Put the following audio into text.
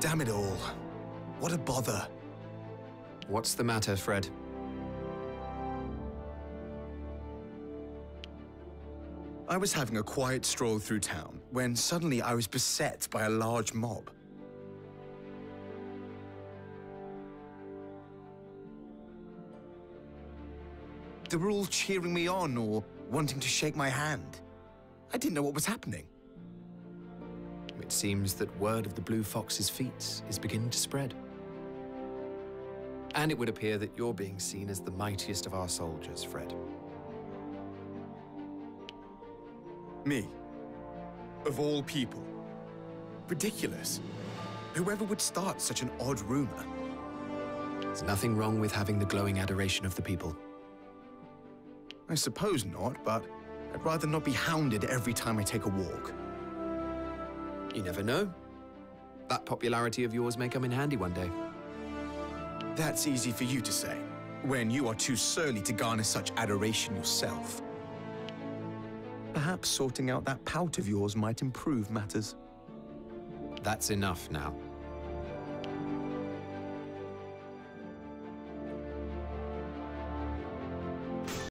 Damn it all. What a bother. What's the matter, Fred? I was having a quiet stroll through town when suddenly I was beset by a large mob. They were all cheering me on or wanting to shake my hand. I didn't know what was happening. It seems that word of the Blue Fox's feats is beginning to spread. And it would appear that you're being seen as the mightiest of our soldiers, Fred. Me. Of all people. Ridiculous. Whoever would start such an odd rumor? There's nothing wrong with having the glowing adoration of the people. I suppose not, but I'd rather not be hounded every time I take a walk. You never know. That popularity of yours may come in handy one day. That's easy for you to say, when you are too surly to garner such adoration yourself. Perhaps sorting out that pout of yours might improve matters. That's enough now.